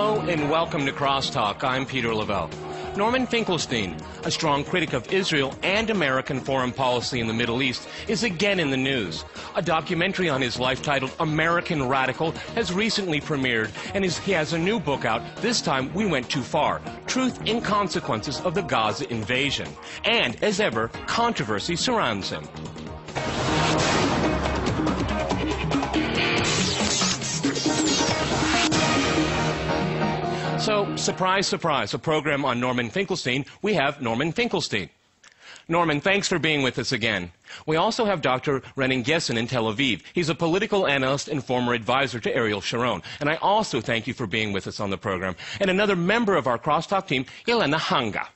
Hello and welcome to Crosstalk. I'm Peter Lavelle. Norman Finkelstein, a strong critic of Israel and American foreign policy in the Middle East, is again in the news. A documentary on his life titled American Radical has recently premiered, and his, he has a new book out. This time, We Went Too Far Truth and Consequences of the Gaza Invasion. And, as ever, controversy surrounds him. So, surprise, surprise, a program on Norman Finkelstein. We have Norman Finkelstein. Norman, thanks for being with us again. We also have Dr. Raanan Gissin in Tel Aviv. He's a political analyst and former advisor to Ariel Sharon. And I also thank you for being with us on the program. And another member of our Crosstalk team, Elena Hanga.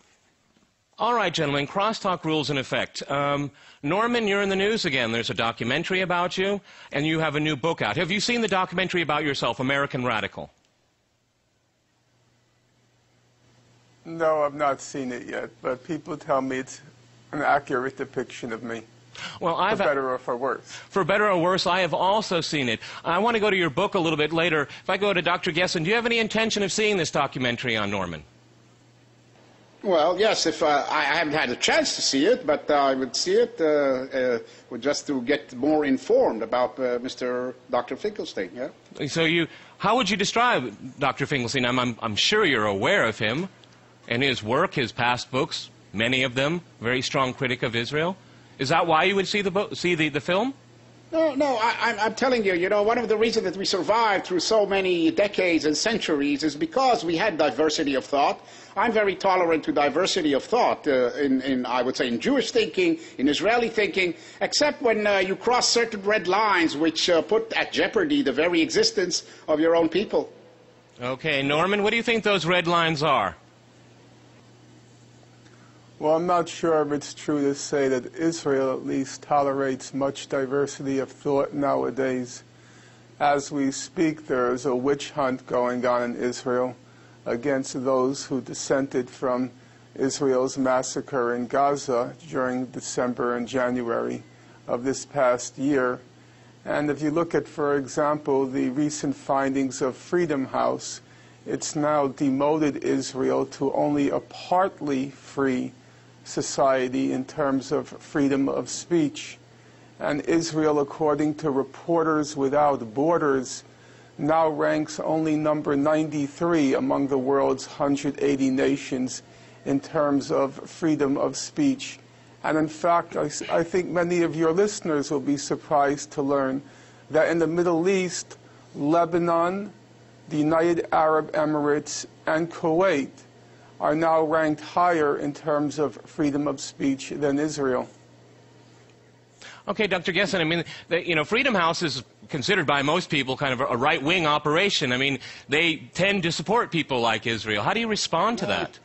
All right, gentlemen, crosstalk rules in effect. Um, Norman, you're in the news again. There's a documentary about you, and you have a new book out. Have you seen the documentary about yourself, American Radical? No, I've not seen it yet, but people tell me it's an accurate depiction of me. Well, I've for better or for worse. For better or worse, I have also seen it. I want to go to your book a little bit later. If I go to Dr. Gissin, do you have any intention of seeing this documentary on Norman? Well, yes, if uh, I haven't had a chance to see it, but uh, I would see it uh, uh just to get more informed about uh, Mr. Dr. Finkelstein. Yeah. So you, how would you describe Dr. Finkelstein? I'm, I'm, I'm sure you're aware of him and his work, his past books, many of them, very strong critic of Israel. Is that why you would see the, see the, the film? No, no, I, am telling you, you know, one of the reasons that we survived through so many decades and centuries is because we had diversity of thought. I'm very tolerant to diversity of thought uh, in, in, I would say, in Jewish thinking, in Israeli thinking, except when uh, you cross certain red lines which uh, put at jeopardy the very existence of your own people. Okay, Norman, what do you think those red lines are? Well, I'm not sure if it's true to say that Israel at least tolerates much diversity of thought nowadays. As we speak, there is a witch hunt going on in Israel against those who dissented from Israel's massacre in Gaza during December and January of this past year. And if you look at, for example, the recent findings of Freedom House, it's now demoted Israel to only a partly free society in terms of freedom of speech. And Israel, according to Reporters Without Borders, now ranks only number 93 among the world's 180 nations in terms of freedom of speech. And in fact, I, I, think many of your listeners will be surprised to learn that in the Middle East, Lebanon, the United Arab Emirates, and Kuwait are now ranked higher in terms of freedom of speech than Israel. Okay, Dr. Gissin, I mean, the, you know, Freedom House is considered by most people kind of a, a right-wing operation. I mean, they tend to support people like Israel. How do you respond to that?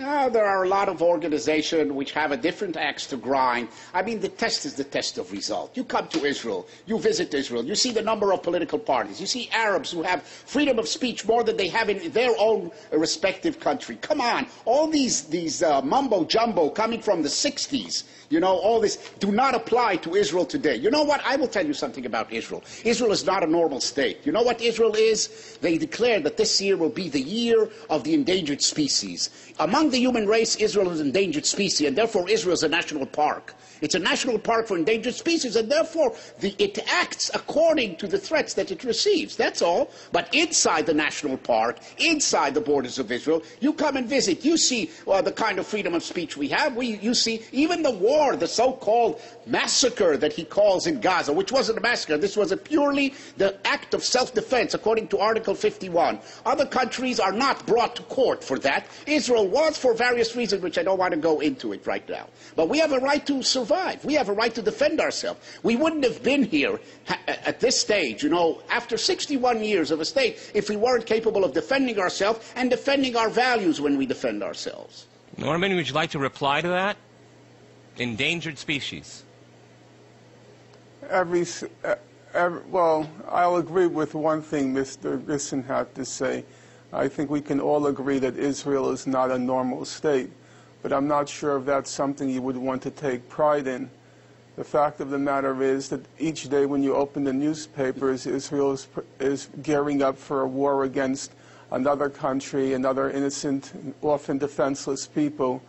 No, there are a lot of organizations which have a different axe to grind. I mean, the test is the test of result. You come to Israel, you visit Israel, you see the number of political parties, you see Arabs who have freedom of speech more than they have in their own respective country. Come on, all these, these uh, mumbo jumbo coming from the 60s, you know, all this do not apply to Israel today. You know what? I will tell you something about Israel. Israel is not a normal state. You know what Israel is? They declared that this year will be the year of the endangered species. Among the human race, Israel is an endangered species, and therefore Israel is a national park. It's a national park for endangered species, and therefore the, it acts according to the threats that it receives. That's all. But inside the national park, inside the borders of Israel, you come and visit. You see the kind of freedom of speech we have. We, you see even the war, the so-called massacre that he calls in Gaza, which wasn't a massacre. This was a purely the act of self-defense, according to Article 51. Other countries are not brought to court for that. Israel was for various reasons, which I don't want to go into it right now. But we have a right to survive survive. We have a right to defend ourselves. We wouldn't have been here at this stage, you know, after 61 years of a state, if we weren't capable of defending ourselves and defending our values when we defend ourselves. Norman, would you like to reply to that? Endangered species. Every, uh, every well, I'll agree with one thing Mr. Gissin had to say. I think we can all agree that Israel is not a normal state but I'm not sure if that's something you would want to take pride in. The fact of the matter is that each day when you open the newspapers, Israel is, is gearing up for a war against another country, another innocent, often defenseless people.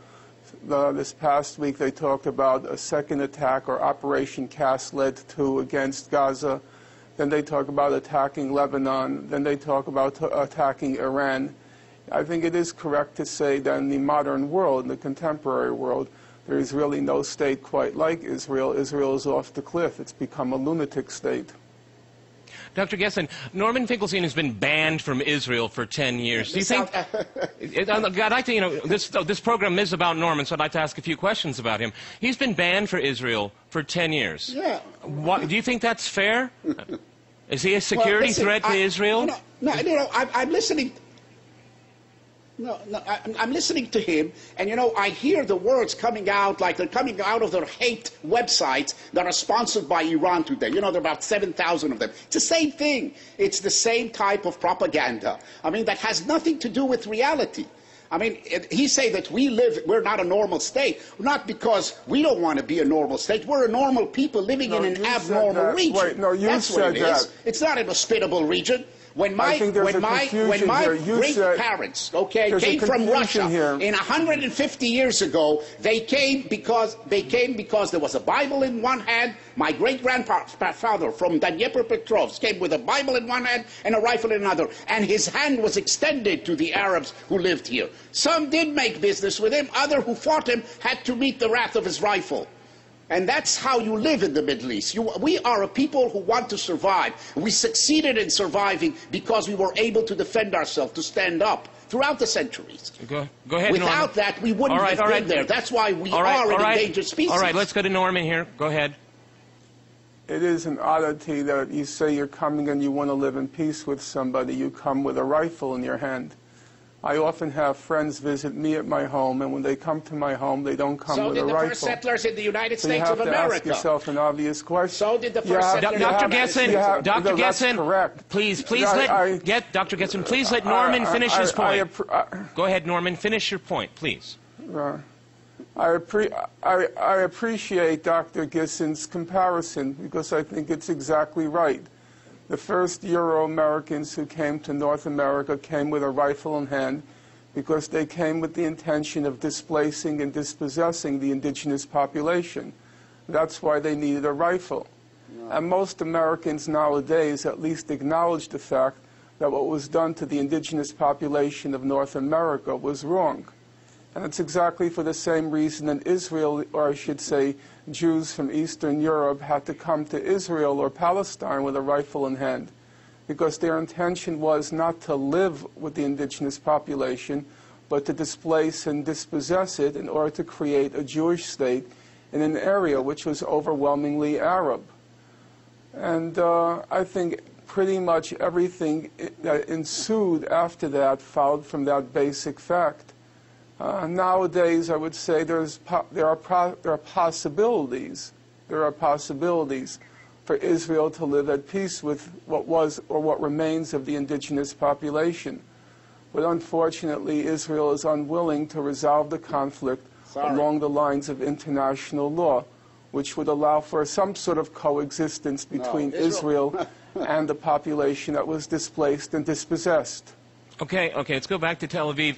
The, this past week they talked about a second attack or Operation Cast Lead 2 against Gaza. Then they talk about attacking Lebanon. Then they talk about attacking Iran. I think it is correct to say that in the modern world, in the contemporary world, there is really no state quite like Israel. Israel is off the cliff. It's become a lunatic state. Dr. Gissin, Norman Finkelstein has been banned from Israel for 10 years. Do you think... I'd like to, you know, this, this program is about Norman, so I'd like to ask a few questions about him. He's been banned for Israel for 10 years. Yeah. What, do you think that's fair? Is he a security well, listen, threat to I, Israel? No, no, you know, I, I'm listening... No, no, I, am listening to him, and you know, I hear the words coming out like they're coming out of their hate websites that are sponsored by Iran today. You know, there are about 7,000 of them. It's the same thing. It's the same type of propaganda. I mean, that has nothing to do with reality. I mean, he say that we live, we're not a normal state, not because we don't want to be a normal state. We're a normal people living no, in an abnormal region. Wait, no, you That's said what it that. is. It's not an hospitable region. When my when my when my great parents okay came from Russia here. in 150 years ago, they came because they came because there was a Bible in one hand. My great grandfather from Dnepropetrovsk came with a Bible in one hand and a rifle in another, and his hand was extended to the Arabs who lived here. Some did make business with him. Other who fought him had to meet the wrath of his rifle. And that's how you live in the Middle East. You, we are a people who want to survive. We succeeded in surviving because we were able to defend ourselves, to stand up throughout the centuries. Go, go ahead, Without Norman. that, we wouldn't all right, have all been right. there. That's why we all right, are all an right. endangered species. All right, let's go to Norman here. Go ahead. It is an oddity that you say you're coming and you want to live in peace with somebody. You come with a rifle in your hand. I often have friends visit me at my home, and when they come to my home, they don't come so with did the first settlers in the United so you States have of to America. ask yourself an obvious question. So did the first settlers you in Dr. have- Gissin, Dr. no, Gissin, please, please I- let I- get Dr. Gissin. Please let Norman I- finish I- his I point. appre- I- Go ahead, Norman. Finish your point, please. Uh, I, appre- I, I appreciate Dr. Gissin's comparison because I think it's exactly right. The first Euro Americans who came to North America came with a rifle in hand because they came with the intention of displacing and dispossessing the indigenous population. That's why they needed a rifle. And most Americans nowadays at least acknowledge the fact that what was done to the indigenous population of North America was wrong. And it's exactly for the same reason that Israel, or I should say, Jews from Eastern Europe had to come to Israel or Palestine with a rifle in hand because their intention was not to live with the indigenous population, but to displace and dispossess it in order to create a Jewish state in an area which was overwhelmingly Arab. And uh, I think pretty much everything that ensued after that followed from that basic fact. Uh, nowadays, I would say there's po- there, are pro- there are possibilities. There are possibilities for Israel to live at peace with what was or what remains of the indigenous population. But unfortunately, Israel is unwilling to resolve the conflict Sorry. along the lines of international law, which would allow for some sort of coexistence between Israel- Israel and the population that was displaced and dispossessed. Okay, okay, let's go back to Tel Aviv.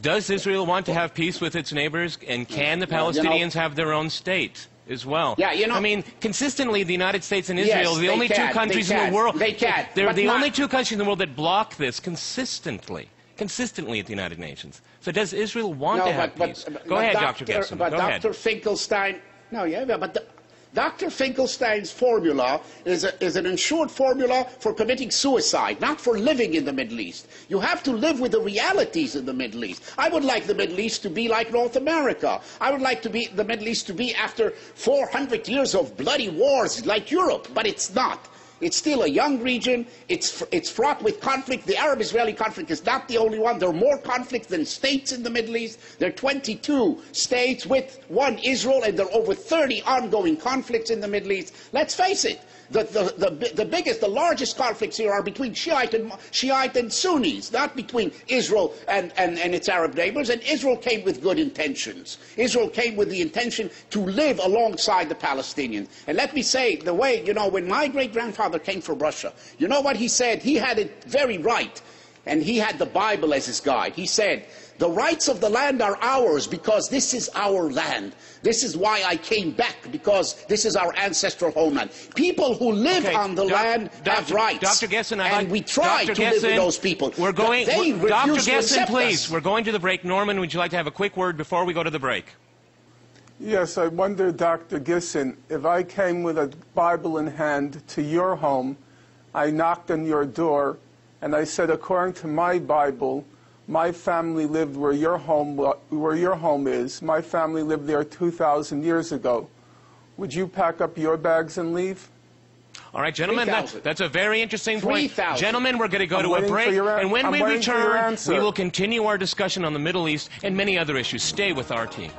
Does Israel want to have peace with its neighbors, and can the Well, you know- Palestinians have their own state as well? Yeah, you know- I mean, consistently, the United States and Yes, Israel are the only can, two countries in the world. they can, They're the not- only two countries in the world that block this consistently, consistently at the United Nations. So does Israel want no, to have but, peace? but, go but ahead, Dr. Dr. But go Dr. ahead. Finkelstein, no, yeah, but the, Dr. Finkelstein's formula is, a, is an insured formula for committing suicide, not for living in the Middle East. You have to live with the realities in the Middle East. I would like the Middle East to be like North America. I would like to be the Middle East to be after 400 years of bloody wars like Europe, but it's not. It's still a young region. It's, it's fraught with conflict. The Arab Israeli conflict is not the only one. There are more conflicts than states in the Middle East. There are 22 states with one Israel, and there are over 30 ongoing conflicts in the Middle East. Let's face it. The, the, the, the biggest, the largest conflicts here are between Shiite and, Shiite and Sunnis, not between Israel and, and, and its Arab neighbors. And Israel came with good intentions. Israel came with the intention to live alongside the Palestinians. And let me say, the way, you know, when my great grandfather came from Russia, you know what he said? He had it very right. And he had the Bible as his guide. He said, the rights of the land are ours because this is our land. This is why I came back, because this is our ancestral homeland. People who live Okay, on the Doc- land have rights. Dr. Gissin, I'd and like- we try Dr. to live with those people. We're going. they we're- Dr. refuse to Gissin, please. us. We're going to the break. Norman, would you like to have a quick word before we go to the break? Yes, I wonder, Dr. Gissin, if I came with a Bible in hand to your home, I knocked on your door, and I said, according to my Bible, my family lived where your home where your home is. My family lived there 2,000 years ago. Would you pack up your bags and leave? All right, gentlemen, that, that's a very interesting point. 3,000. Gentlemen, we're going to go I'm to a waiting for break, your an- and when I'm we waiting for your return, we will continue our discussion on the Middle East and many other issues. Stay with our team.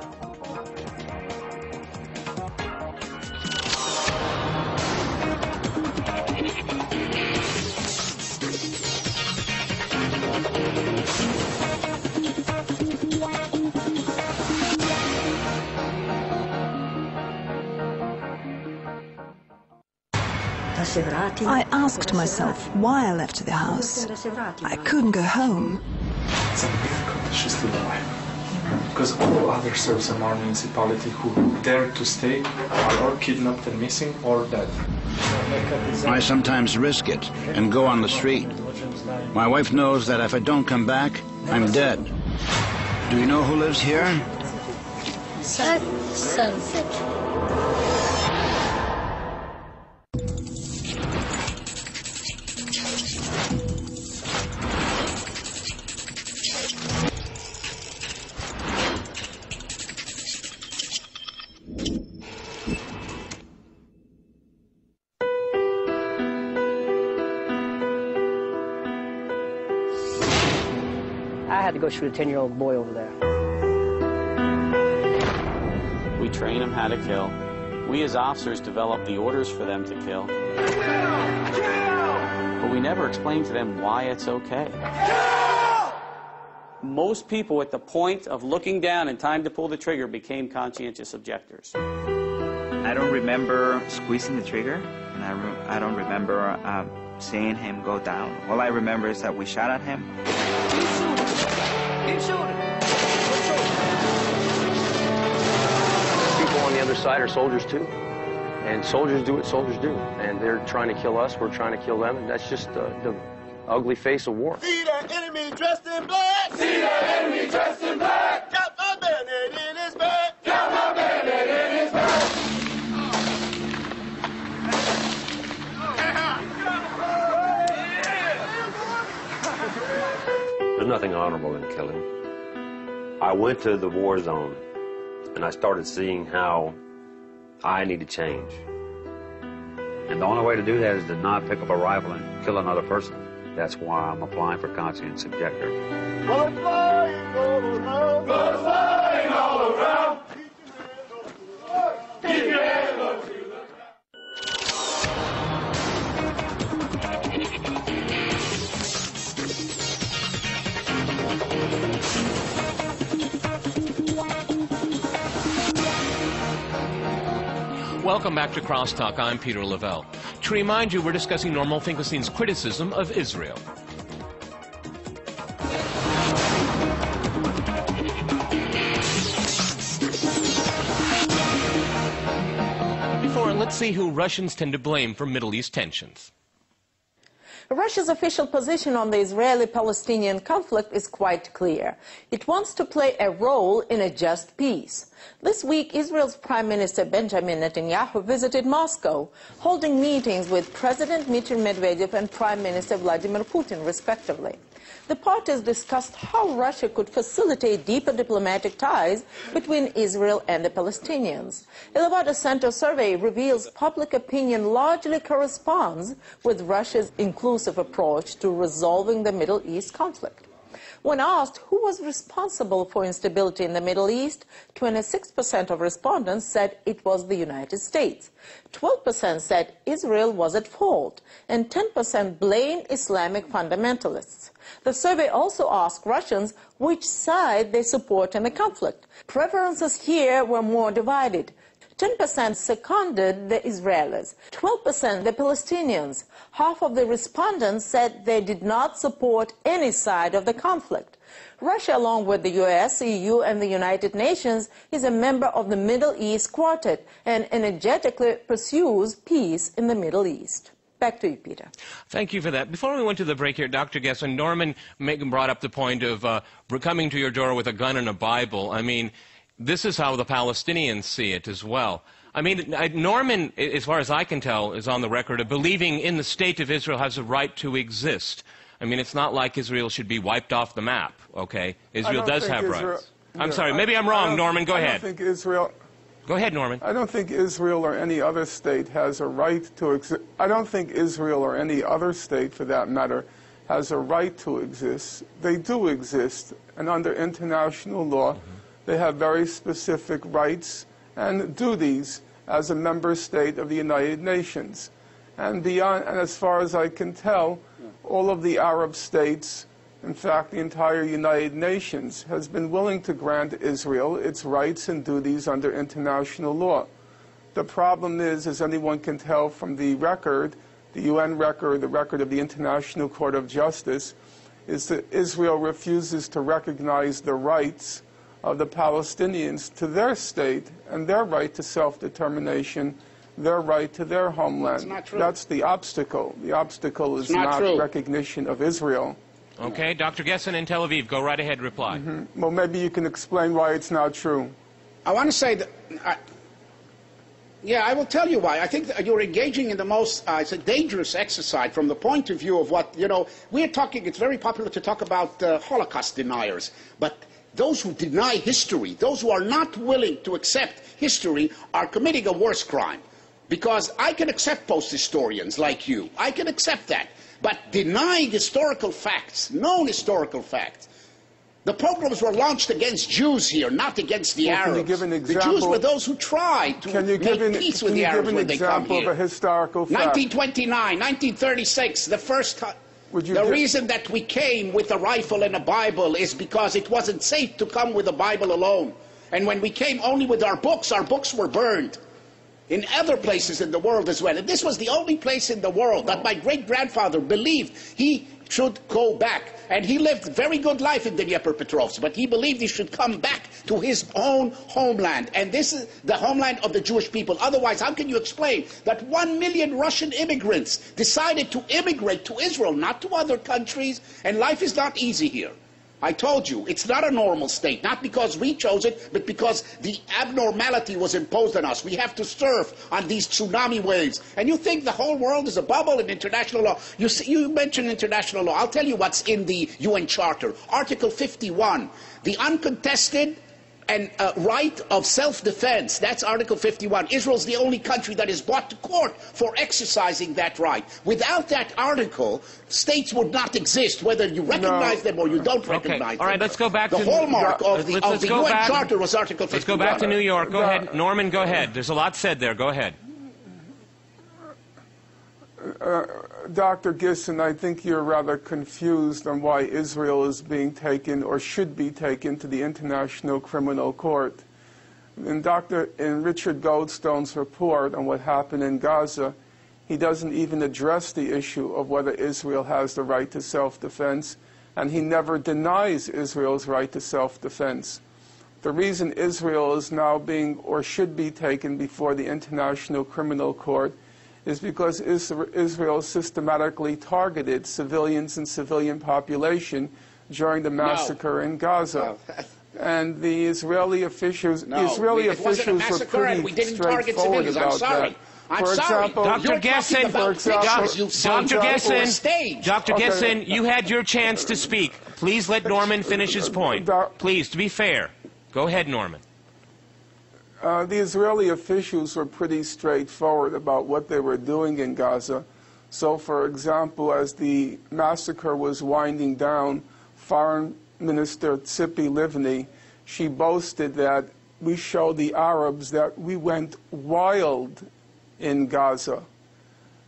I asked myself why I left the house. I couldn't go home. It's a miracle she's still alive. Because all other Serbs in our municipality who dare to stay are or kidnapped and missing or dead. I sometimes risk it and go on the street. My wife knows that if I don't come back, I'm dead. Do you know who lives here? I had to go shoot a 10 year old boy over there. We train them how to kill. We as officers develop the orders for them to kill. But we never explain to them why it's okay. Most people at the point of looking down and time to pull the trigger became conscientious objectors. I don't remember squeezing the trigger, and I, re- I don't remember um, seeing him go down. All I remember is that we shot at him. Keep shooting. Keep shooting. people on the other side are soldiers too. And soldiers do what soldiers do. And they're trying to kill us, we're trying to kill them, and that's just the, the ugly face of war. See that enemy dressed in black. See that enemy There's nothing honorable in killing. I went to the war zone and I started seeing how I need to change. And the only way to do that is to not pick up a rifle and kill another person. That's why I'm applying for conscience objector. Welcome back to Crosstalk. I'm Peter Lavelle. To remind you, we're discussing Norman Finkelstein's criticism of Israel. Before, let's see who Russians tend to blame for Middle East tensions. Russia's official position on the Israeli-Palestinian conflict is quite clear. It wants to play a role in a just peace. This week, Israel's Prime Minister Benjamin Netanyahu visited Moscow, holding meetings with President Dmitry Medvedev and Prime Minister Vladimir Putin, respectively. The parties discussed how Russia could facilitate deeper diplomatic ties between Israel and the Palestinians. The Levada Center survey reveals public opinion largely corresponds with Russia's inclusive approach to resolving the Middle East conflict. When asked who was responsible for instability in the Middle East, 26% of respondents said it was the United States. 12% said Israel was at fault, and 10% blamed Islamic fundamentalists. The survey also asked Russians which side they support in the conflict. Preferences here were more divided. 10% seconded the Israelis, 12% the Palestinians. Half of the respondents said they did not support any side of the conflict. Russia, along with the US, EU, and the United Nations, is a member of the Middle East Quartet and energetically pursues peace in the Middle East. Back to you, Peter. Thank you for that. Before we went to the break here, Dr. Gissin, Norman brought up the point of uh, coming to your door with a gun and a Bible. I mean, this is how the Palestinians see it as well. I mean, Norman, as far as I can tell, is on the record of believing in the state of Israel has a right to exist. I mean, it's not like Israel should be wiped off the map, okay? Israel does have Israel, rights. I'm sorry, maybe I'm wrong, Norman. Go I ahead. I don't think Israel. Go ahead, Norman. I don't think Israel or any other state has a right to exist. I don't think Israel or any other state, for that matter, has a right to exist. They do exist, and under international law, mm -hmm they have very specific rights and duties as a member state of the United Nations. And, beyond, uh, and as far as I can tell, all of the Arab states, in fact, the entire United Nations, has been willing to grant Israel its rights and duties under international law. The problem is, as anyone can tell from the record, the UN record, the record of the International Court of Justice, is that Israel refuses to recognize the rights of the Palestinians to their state and their right to self-determination, their right to their homeland. That's, not true. That's the obstacle. The obstacle is not, not recognition of Israel. Okay, Dr. Gissin in Tel Aviv, go right ahead, reply. Mm -hmm. Well, maybe you can explain why it's not true. I want to say that. I, yeah, I will tell you why. I think you're engaging in the most, uh, it's a dangerous exercise from the point of view of what, you know, we're talking, it's very popular to talk about uh, Holocaust deniers, but those who deny history, those who are not willing to accept history, are committing a worse crime. Because I can accept post historians like you. I can accept that. But denying historical facts, known historical facts, the pogroms were launched against Jews here, not against the well, Arabs. Can you give an example? The Jews were those who tried to can you make an, peace with the Arabs when they come here. Can you give an example Of a historical fact? 1929, 1936, the first the reason that we came with a rifle and a Bible is because it wasn't safe to come with a Bible alone. And when we came only with our books, our books were burned. In other places in the world as well. And this was the only place in the world that my great grandfather believed he should go back. And he lived a very good life in Dnipropetrovsk, but he believed he should come back to his own homeland. And this is the homeland of the Jewish people. Otherwise, how can you explain that one million Russian immigrants decided to immigrate to Israel, not to other countries? And life is not easy here. I told you, it's not a normal state, not because we chose it, but because the abnormality was imposed on us. We have to surf on these tsunami waves. And you think the whole world is a bubble in international law. You, see, you mentioned international law. I'll tell you what's in the UN Charter. Article 51, the uncontested and uh, right of self-defense. That's Article 51. Israel's the only country that is brought to court for exercising that right. Without that article, states would not exist, whether you recognize no. them or you don't okay. recognize them. All right, let's go back the to... The hallmark of the, let's, let's the UN back. Charter was Article 51. Let's go back to New York. Go ahead. Norman, go ahead. There's a lot said there. Go ahead. Uh, Dr. Gissin, I think you're rather confused on why Israel is being taken or should be taken to the International Criminal Court. In, Dr., in Richard Goldstone's report on what happened in Gaza, he doesn't even address the issue of whether Israel has the right to self-defense, and he never denies Israel's right to self-defense. The reason Israel is now being or should be taken before the International Criminal Court is because Israel systematically targeted civilians and civilian population during the massacre no. in Gaza. No. And the Israeli officials, no, Israeli it officials were pretty we didn't target civilians. I'm sorry. That. I'm for sorry. Example, Dr. Gissin, for example, Dr. Gissin, Dr. Okay. Gissin, you had your chance to speak. Please let Norman finish his uh, point. Please, to be fair. Go ahead, Norman. Uh, the Israeli officials were pretty straightforward about what they were doing in Gaza. So, for example, as the massacre was winding down, Foreign Minister Tzipi Livni, she boasted that we showed the Arabs that we went wild in Gaza.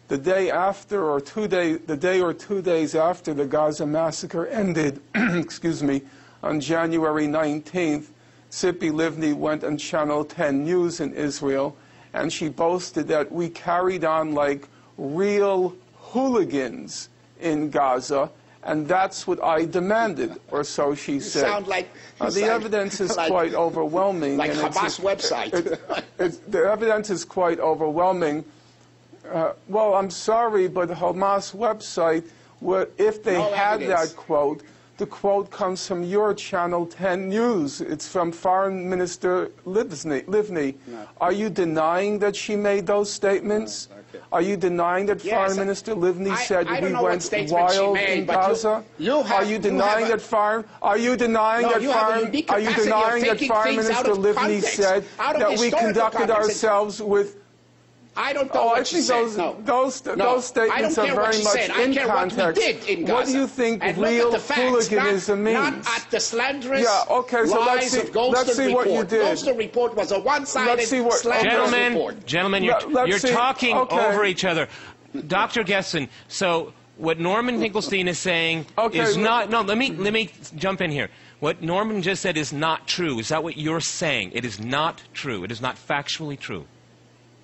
The day after, or two day, the day or two days after the Gaza massacre ended, excuse me, on January 19th, Tzipi Livni went on Channel 10 News in Israel, and she boasted that we carried on like real hooligans in Gaza, and that's what I demanded, or so she You said. sound like Uh, the sound evidence is like- quite overwhelming. like Hamas website. it- it's- the evidence is quite overwhelming. Uh, well, I'm sorry, but Hamas website, if they No had evidence. that quote, the quote comes from your Channel 10 News. It's from Foreign Minister Livni. Livni. Are you denying that she made those statements? Are you denying that Yes, Foreign I- Minister Livni I- said I we went wild made, in but you- Gaza? you have- are you you denying have a- that Foreign? Are you denying No, that you Foreign? Are you denying that Foreign Minister Livni said that we conducted context. ourselves with? I don't know Oh, what I she think said. those no. those No, those statements are care very what she much said. I in care context. what we did in Gaza. What do you think and real look at the facts, hooliganism not, means? Not at the slanderous Yeah, okay, so let's lies see- of Goldstone let's see what you report. did. Goldstone report was a one-sided Let's slanderous Gentlemen, report. gentlemen, you're, Let- you're talking Okay. over each other. Dr. Gissin, so what Norman Finkelstein is saying Okay, is not. No, let me let me jump in here. What Norman just said is not true. Is that what you're saying? It is not true. It is not factually true.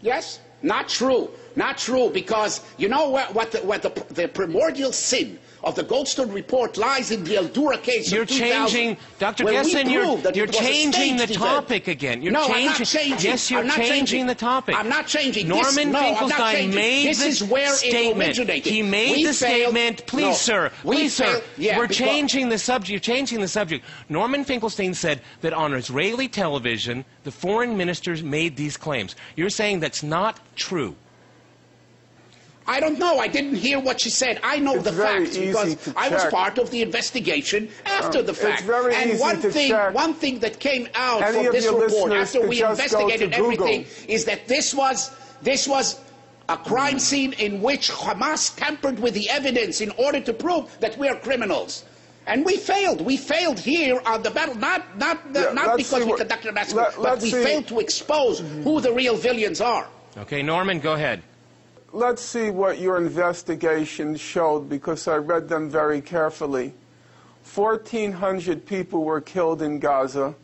Yes, not true. Not true, because you know what, what, the, what the, the primordial sin of the Goldstone report lies in the al-Durrah case. of You're 2000, changing, Dr. Gissin. You're, you're it was a changing the staged topic event. again. You're no, changing. I'm not changing. Yes, you're changing, changing the topic. I'm not changing. Norman this, no, Finkelstein made this the is where statement. it originated. He made We the failed- statement. Please, no, sir. We please, failed. sir. Yeah, We're changing the subject. You're changing the subject. Norman Finkelstein said that on Israeli television, the foreign ministers made these claims. You're saying that's not true. I don't know. I didn't hear what she said. I know It's the facts because I was part of the investigation after Um, the it's fact. very and easy one to thing, check. one thing that came out Any from this your report after we just go to investigated everything is that this was this was a crime scene in which Hamas tampered with the evidence in order to prove that we are criminals. And we failed. We failed here on the battle, not not Yeah, not because see we conducted a massacre, let- but we see- failed to expose who the real villains are. Okay, Norman, go ahead. Let's see what your investigation showed because I read them very carefully. 1,400 people were killed in Gaza.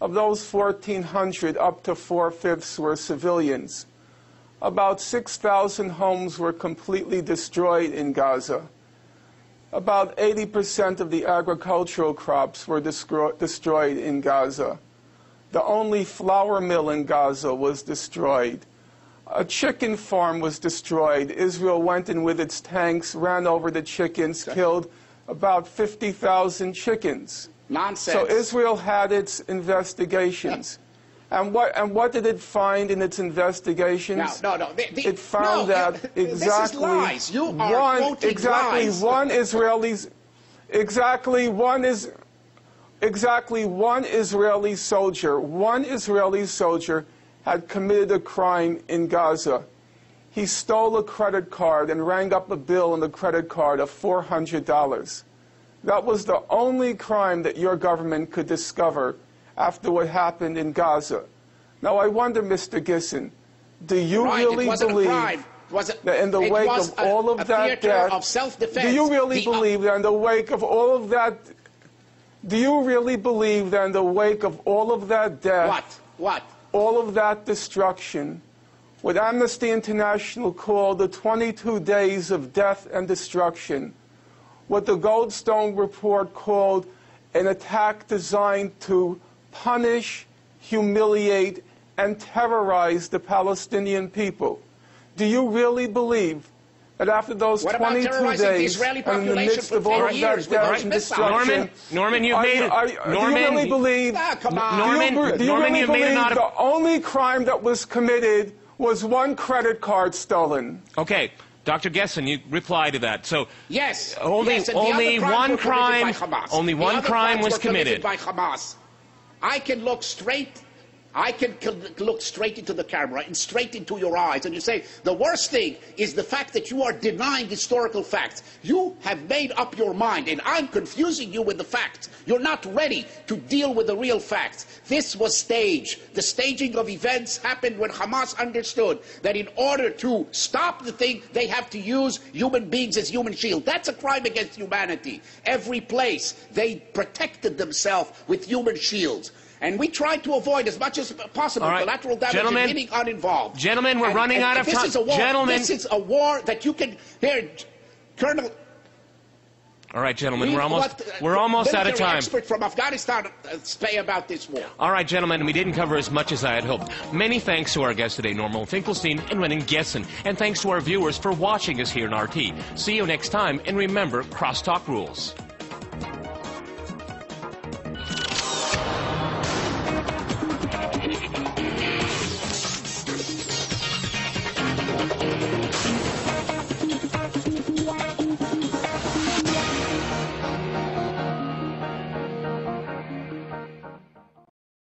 Of those 1,400, up to four fifths were civilians. About 6,000 homes were completely destroyed in Gaza. About 80% of the agricultural crops were descro- destroyed in Gaza. The only flour mill in Gaza was destroyed. A chicken farm was destroyed. Israel went in with its tanks, ran over the chickens, killed about 50,000 chickens. Nonsense. So Israel had its investigations. And what, and what did it find in its investigations? No, no, no. The- the- it found no, that exactly lies. You are one, exactly lies. one Israelis, exactly one is, exactly one Israeli soldier, one Israeli soldier had committed a crime in Gaza. He stole a credit card and rang up a bill on the credit card of $400. That was the only crime that your government could discover after what happened in Gaza. Now, I wonder, Mr. Gissin, do you Right, really believe that in the wake of a- all of that death, of do you really The, uh, believe that in the wake of all of that, do you really believe that in the wake of all of that death, What? What? All of that destruction, what Amnesty International called the 22 days of death and destruction, what the Goldstone report called an attack designed to punish, humiliate, and terrorize the Palestinian people. Do you really believe that after those What 22 days, and in the midst of all of that with death and destruction, Norman, Norman, you've are made you, it. are, do Norman, you really believe? Ah, come on. Norman, do you, do you Norman, really you've made it believe the only crime that was committed was one credit card stolen? Okay, Dr. Gissin, you reply to that. So Yes. only yes, and the only one crime only one crime was committed committed. by Hamas. I can look straight. I can look straight into the camera and straight into your eyes, and you say, the worst thing is the fact that you are denying historical facts. You have made up your mind, and I'm confusing you with the facts. You're not ready to deal with the real facts. This was staged. The staging of events happened when Hamas understood that in order to stop the thing, they have to use human beings as human shield. That's a crime against humanity. Every place, they protected themselves with human shields. And we tried to avoid as much as possible right. collateral damage Gentlemen, and getting uninvolved. Gentlemen, we're and, running and out of this time. Is a war, Gentlemen. This is a war that you can. Here, Colonel. All right, gentlemen, we're almost what, uh, we're almost out of time. expert from Afghanistan uh, say about this war. All right, gentlemen, we didn't cover as much as I had hoped. Many thanks to our guests today, Norman Finkelstein and Raanan Gissin, and thanks to our viewers for watching us here in RT. See you next time, and remember, crosstalk rules.